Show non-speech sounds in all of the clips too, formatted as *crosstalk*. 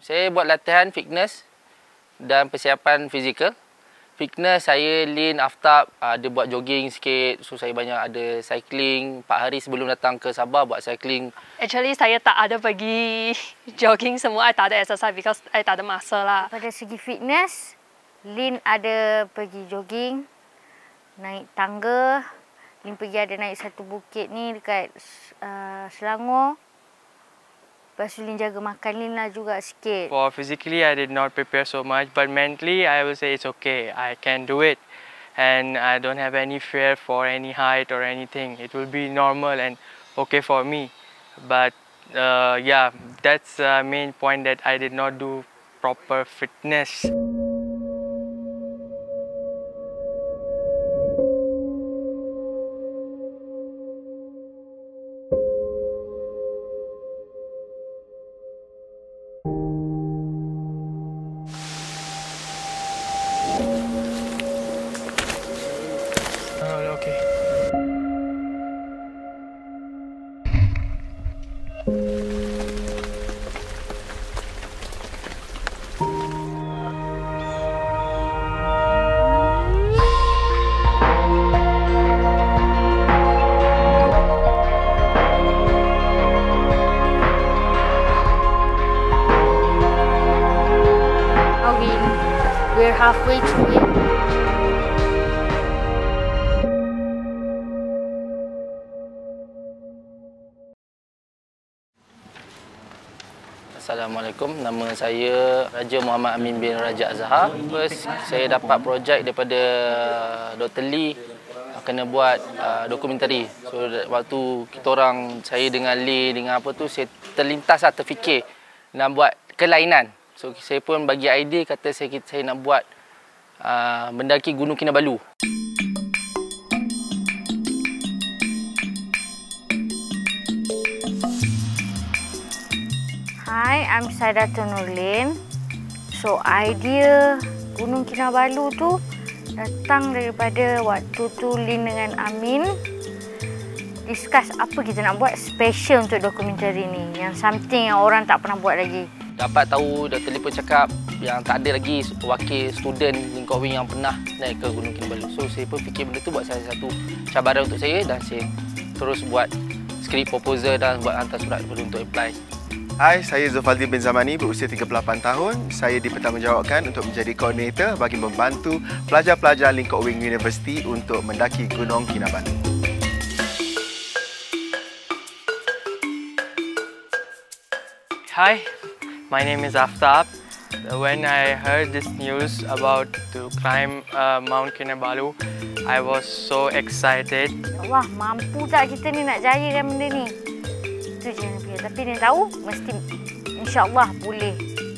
Saya buat latihan fitness dan persiapan fizikal. Fitness saya lean aftab, ada buat jogging sikit. So saya banyak ada cycling. 4 hari sebelum datang ke Sabah buat cycling. Actually saya tak ada pergi *laughs* jogging semua. I tak ada exercise because I tak ada masa lah. Pada segi fitness, Lin ada pergi jogging, naik tangga. Lin pergi ada naik satu bukit ni dekat uh, Selangor. Lepas tu Lin jaga makan Lin lah juga sikit. For physically, I did not prepare so much, but mentally, I will say it's okay. I can do it. And I don't have any fear for any height or anything. It will be normal and okay for me. But uh, yeah, that's the main point that I did not do proper fitness. Assalamualaikum. Nama saya Raja Muhammad Amin bin Raja Azhar. First, saya dapat projek daripada Dr. Lee uh, kena buat uh, dokumentari. So waktu kita orang saya dengan Lee dengan apa tu saya terlintas lah terfikir nak buat kelainan. So saya pun bagi idea kata saya saya nak buat mendaki Gunung Kinabalu. Hi, I'm Saidatul Nurlin. So, idea Gunung Kinabalu tu datang daripada waktu tu Lin dengan Amin discuss apa kita nak buat special untuk dokumentari ni. Yang something yang orang tak pernah buat lagi. Dapat tahu Dr. Lee pun cakap yang tak ada lagi wakil student Lingkop Wing yang pernah naik ke Gunung Kinabalu. So saya pun fikir benda tu buat salah satu cabaran untuk saya dan saya terus buat skrip proposal dan buat hantar surat untuk apply. Hai, saya Zulfaldi bin Zamani berusia 38 tahun. Saya dipertanggungjawabkan untuk menjadi koordinator bagi membantu pelajar-pelajar Lingkop Wing University untuk mendaki Gunung Kinabalu. Hi, my name is Aftab. When I heard this news about to climb uh, Mount Kinabalu, I was so excited. Wah, mampu tak kita ni nak jayakan benda ni? Itu je yang fikir. Tapi dia tahu, mesti insyaAllah boleh.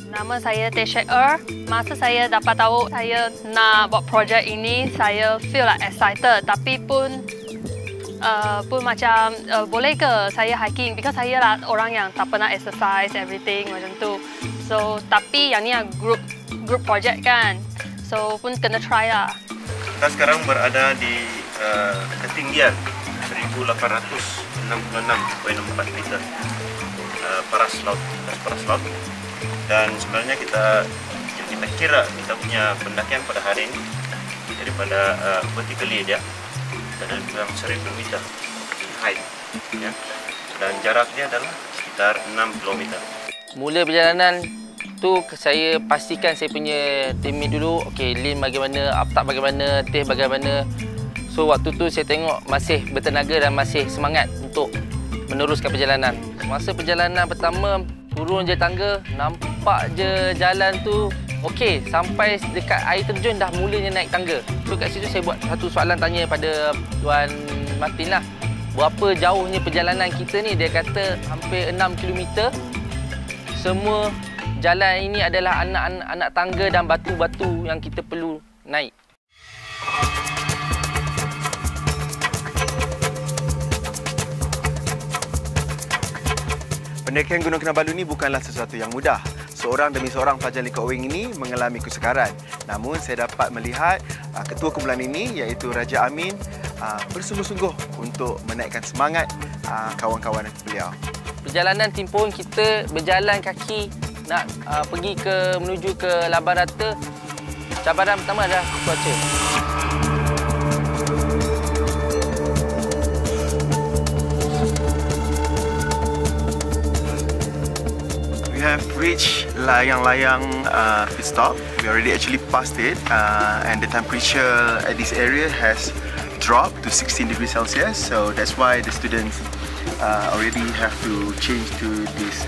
Nama saya Teshek Er. Masa saya dapat tahu saya nak buat projek ini, saya feel like excited. Tapi pun uh, pun macam uh, boleh ke saya hiking because saya lah orang yang tak pernah exercise everything macam tu. So tapi yang ni group group project kan. So pun kena try lah. Kita sekarang berada di uh, ketinggian 1866.64 meter uh, paras laut, atas paras laut. Dan sebenarnya kita kita kira kita punya pendakian pada hari ini daripada uh, vertically dia adalah kurang 1000 meter height ya. Dan jaraknya adalah sekitar 6 km. Mula perjalanan tu saya pastikan saya punya teammate dulu okey Lin bagaimana Aftab bagaimana Teh bagaimana so waktu tu saya tengok masih bertenaga dan masih semangat untuk meneruskan perjalanan masa perjalanan pertama turun je tangga nampak je jalan tu okey sampai dekat air terjun dah mulanya naik tangga so kat situ saya buat satu soalan tanya pada tuan Martin lah berapa jauhnya perjalanan kita ni dia kata hampir 6 km semua jalan ini adalah anak-anak anak tangga dan batu-batu yang kita perlu naik. Pendakian Gunung Kinabalu ini bukanlah sesuatu yang mudah. Seorang demi seorang pelajar Lingkop Wing ini mengalami kesukaran. Namun saya dapat melihat uh, ketua kumpulan ini iaitu Raja Amin uh, bersungguh-sungguh untuk menaikkan semangat uh, kawan-kawan beliau. Perjalanan timpun kita berjalan kaki nak uh, pergi ke menuju ke Laban Rata, cabaran pertama adalah cuaca. We have reached layang-layang uh, pit stop. We already actually passed it uh, and the temperature at this area has dropped to 16 degrees Celsius. So that's why the students uh, already have to change to this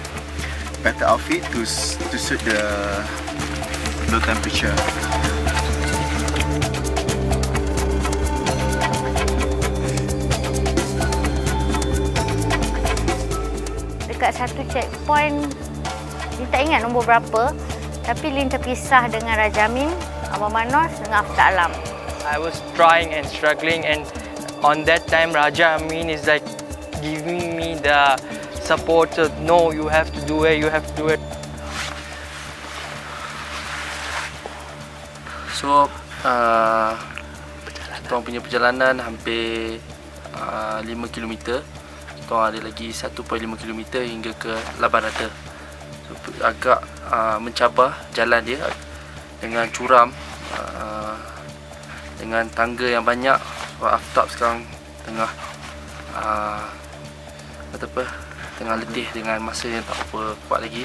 better outfit to, to suit the low temperature. Dekat satu checkpoint, Lin tak ingat nombor berapa, tapi Lin terpisah dengan Raja Amin, Abang Manos dengan Aftar Alam. I was trying and struggling and on that time Raja Amin is like giving me the support to no you have to do it you have to do it So, uh, kita orang punya perjalanan hampir uh, 5 km. Kita ada lagi 1.5 km hingga ke Laban Rata. So, agak uh, mencabar jalan dia dengan curam uh, dengan tangga yang banyak sebab aftab sekarang tengah uh, apa tengah letih dengan masa yang tak apa kuat lagi.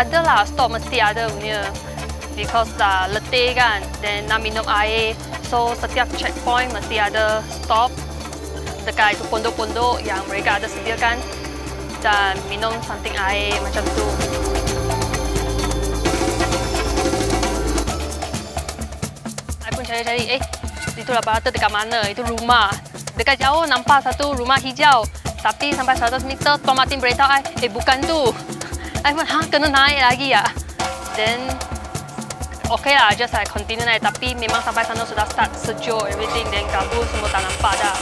Ada lah stop mesti ada punya because dah letih kan then nak minum air so setiap checkpoint mesti ada stop dekat itu pondok-pondok yang mereka ada sediakan dan minum something air macam tu. I pun cari-cari, eh, itu rata-rata dekat mana? Itu rumah. Dekat jauh nampak satu rumah hijau. Tapi sampai 100 meter, Tuan Martin beritahu I, eh bukan tu. I pun, ha, kena naik lagi ya? Then, okay lah, just I continue naik. Tapi memang sampai sana sudah start sejuk, everything. Then kabut semua tak nampak dah.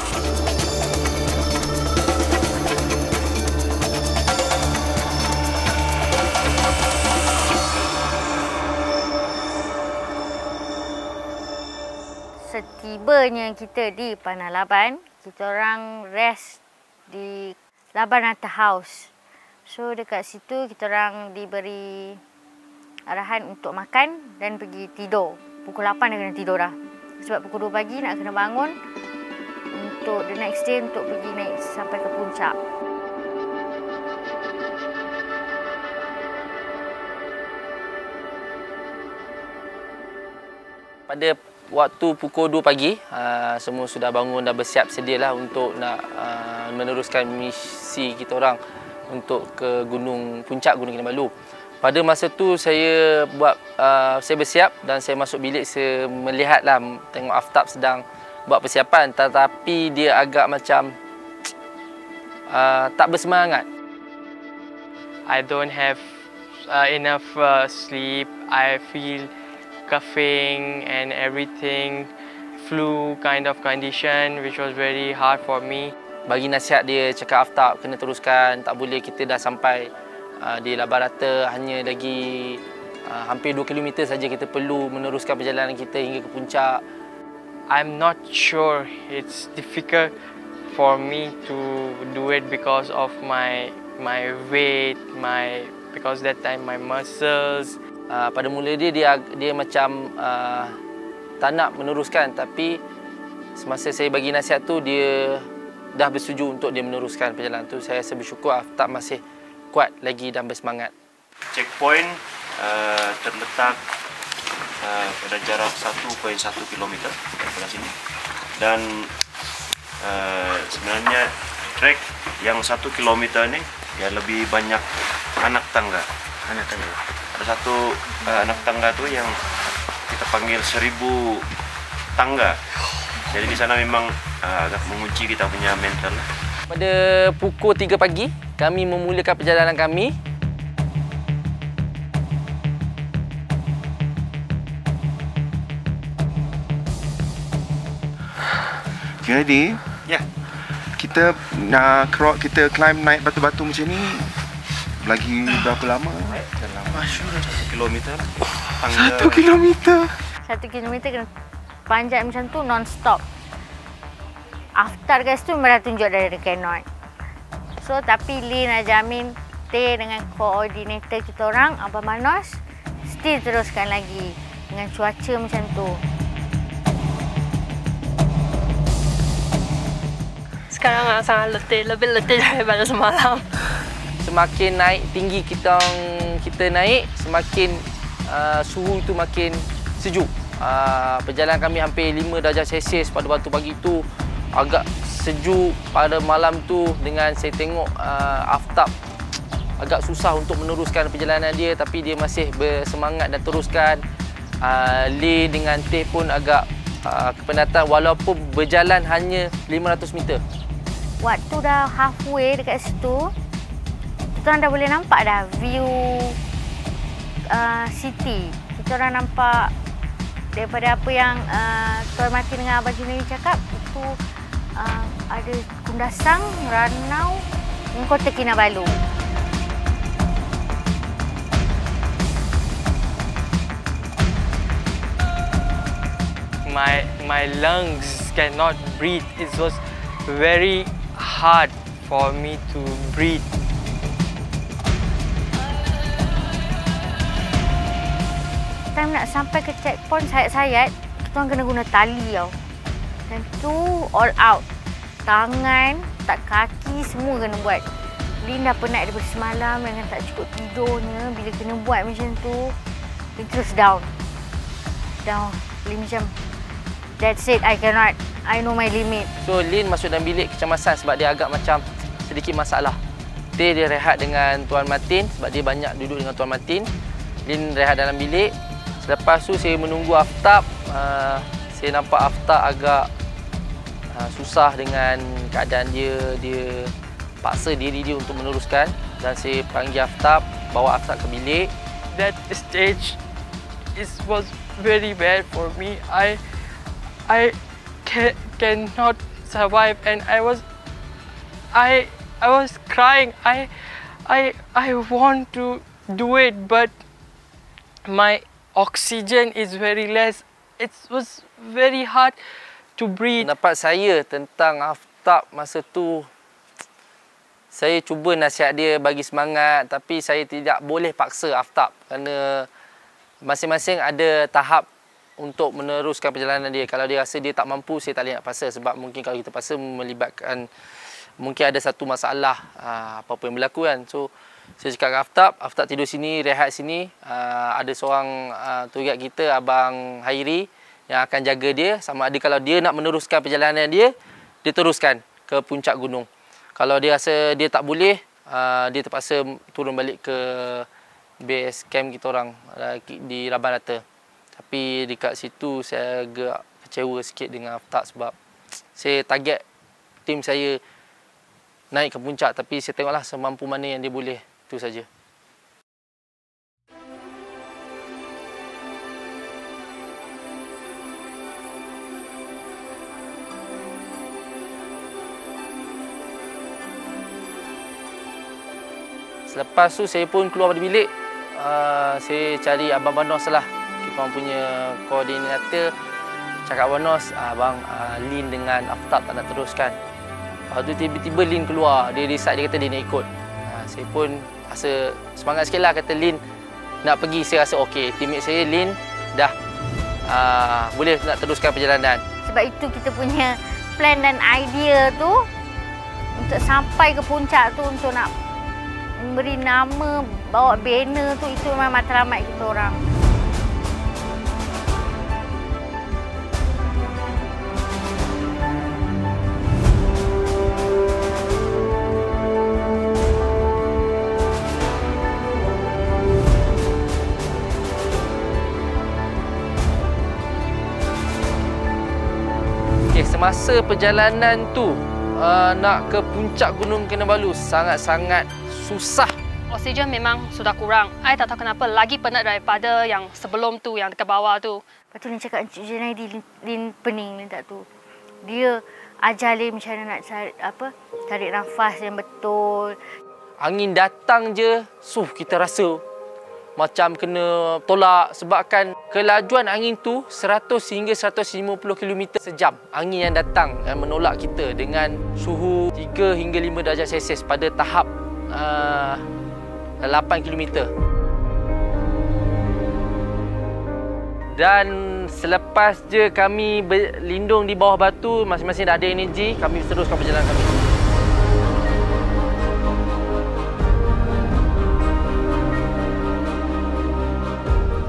Setibanya kita di Panah Laban, kita orang rest di Laban Rata House. So dekat situ kita orang diberi arahan untuk makan dan pergi tidur. Pukul 8 dah kena tidur dah. Sebab pukul 2 pagi nak kena bangun untuk the next day untuk pergi naik sampai ke puncak. Pada waktu pukul 2 pagi, uh, semua sudah bangun dah bersiap sedialah untuk nak uh, meneruskan misi kita orang untuk ke gunung puncak Gunung Kinabalu. Pada masa tu saya buat uh, saya bersiap dan saya masuk bilik saya melihatlah tengok Aftab sedang buat persiapan tetapi dia agak macam *tsk* uh, tak bersemangat. I don't have uh, enough uh, sleep. I feel coughing and everything, flu kind of condition, which was very hard for me. Bagi nasihat dia cakap Aftab kena teruskan, tak boleh kita dah sampai uh, di Labarata hanya lagi uh, hampir 2 km saja kita perlu meneruskan perjalanan kita hingga ke puncak. I'm not sure it's difficult for me to do it because of my my weight, my because that time my muscles. Uh, pada mula dia dia dia macam uh, tak nak meneruskan tapi semasa saya bagi nasihat tu dia dah bersetuju untuk dia meneruskan perjalanan tu. Saya rasa bersyukur Aftab masih kuat lagi dan bersemangat. Checkpoint uh, terletak uh, pada jarak 1.1 km daripada sini dan uh, sebenarnya trek yang 1 km ni ya lebih banyak anak tangga anak tangga ada satu uh, anak tangga tu yang kita panggil seribu tangga jadi di sana memang uh, agak menguji kita punya mental lah. Pada pukul 3 pagi, kami memulakan perjalanan kami. Jadi, Ya, kita nak uh, kita climb naik batu-batu macam ni lagi berapa lama? Dalam satu kilometer. Satu kilometer. Satu kilometer kena panjat macam tu non-stop. After guys tu mereka tunjuk dari cannot. So tapi Lin Raja Amin T dengan koordinator kita orang Abang Manos still teruskan lagi dengan cuaca macam tu. Sekarang ah, sangat letih, lebih letih daripada semalam. Semakin naik tinggi kita kita naik, semakin uh, suhu tu makin sejuk. Uh, perjalanan kami hampir 5 darjah Celsius pada waktu pagi tu agak sejuk pada malam tu dengan saya tengok uh, aftab agak susah untuk meneruskan perjalanan dia tapi dia masih bersemangat dan teruskan uh, Lee dengan Teh pun agak uh, kepenatan walaupun berjalan hanya 500 meter waktu dah halfway dekat situ, kita orang dah boleh nampak dah view uh, city. Kita orang nampak daripada apa yang uh, Tuan Martin dengan Abang Junai cakap, itu uh, ada Kundasang, Ranau dan Kota Kinabalu. My my lungs cannot breathe. It was very hard for me to breathe. Time nak sampai ke checkpoint sayat-sayat, kita orang kena guna tali tau. Dan tu all out. Tangan, tak kaki, semua kena buat. Lin dah penat daripada semalam dengan tak cukup tidurnya bila kena buat macam tu. Lin terus down. Down. Lin macam, that's it, I cannot. I know my limit. So Lin masuk dalam bilik kecemasan sebab dia agak macam sedikit masalah. Dia dia rehat dengan Tuan Martin sebab dia banyak duduk dengan Tuan Martin. Lin rehat dalam bilik. Selepas tu saya menunggu Aftab. Uh, saya nampak Aftab agak uh, susah dengan keadaan dia. Dia paksa diri dia untuk meneruskan dan saya panggil Aftab, bawa Aftab ke bilik. That stage is was very bad for me. I I can, cannot survive and I was I I was crying I I I want to do it but my oxygen is very less it was very hard to breathe pendapat saya tentang Aftab masa tu saya cuba nasihat dia bagi semangat tapi saya tidak boleh paksa Aftab kerana masing-masing ada tahap untuk meneruskan perjalanan dia. Kalau dia rasa dia tak mampu, saya tak boleh nak paksa sebab mungkin kalau kita paksa melibatkan mungkin ada satu masalah ah, apa-apa yang berlaku kan. So saya cakap dengan Aftab, Aftab tidur sini, rehat sini. Ah, ada seorang uh, tugas kita abang Hairi yang akan jaga dia sama ada kalau dia nak meneruskan perjalanan dia, dia teruskan ke puncak gunung. Kalau dia rasa dia tak boleh, dia terpaksa turun balik ke base camp kita orang di Raban Rata. Tapi dekat situ saya agak kecewa sikit dengan Aftak sebab saya target tim saya naik ke puncak tapi saya tengoklah semampu mana yang dia boleh. Itu saja. Selepas tu saya pun keluar dari bilik. Uh, saya cari Abang Banos lah korang punya koordinator cakap bonus ah bang ah, Lin dengan Aftab tak nak teruskan. Lepas tu tiba-tiba Lin keluar, dia decide dia kata dia nak ikut. Ah, saya pun rasa semangat sikit lah kata Lin nak pergi. Saya rasa okey, teammate saya Lin dah ah, boleh nak teruskan perjalanan. Sebab itu kita punya plan dan idea tu untuk sampai ke puncak tu untuk nak memberi nama, bawa banner tu itu memang matlamat kita orang. semasa perjalanan tu uh, nak ke puncak Gunung Kinabalu sangat-sangat susah. Oksigen memang sudah kurang. Saya tak tahu kenapa lagi penat daripada yang sebelum tu, yang dekat bawah tu. Lepas tu Lin cakap Encik Junaidi, Lin, Lin pening Lin tak tu. Dia ajar Lin macam mana nak cari, apa, tarik nafas yang betul. Angin datang je, suh kita rasa macam kena tolak sebabkan kelajuan angin tu 100 hingga 150 km sejam. Angin yang datang yang menolak kita dengan suhu 3 hingga 5 darjah Celsius pada tahap uh, 8 km. Dan selepas je kami berlindung di bawah batu, masing-masing dah ada energi, kami teruskan perjalanan kami.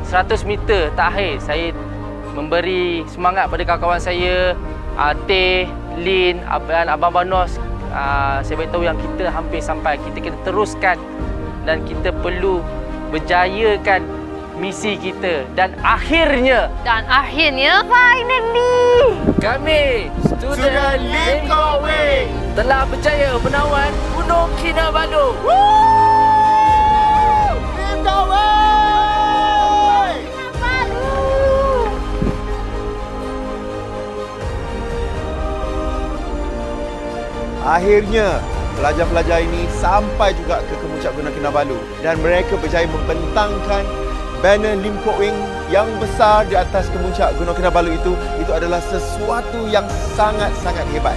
100 meter terakhir saya memberi semangat pada kawan-kawan saya Teh, Lin, Abang Banos uh, saya beritahu yang kita hampir sampai kita kena teruskan dan kita perlu berjayakan misi kita dan akhirnya dan akhirnya Finally! kami student Lim Kok telah berjaya menawan Gunung Kinabalu. Lim Kok Akhirnya, pelajar-pelajar ini sampai juga ke kemuncak Gunung Kinabalu dan mereka berjaya membentangkan banner Lim Kok Wing yang besar di atas kemuncak Gunung Kinabalu itu itu adalah sesuatu yang sangat-sangat hebat.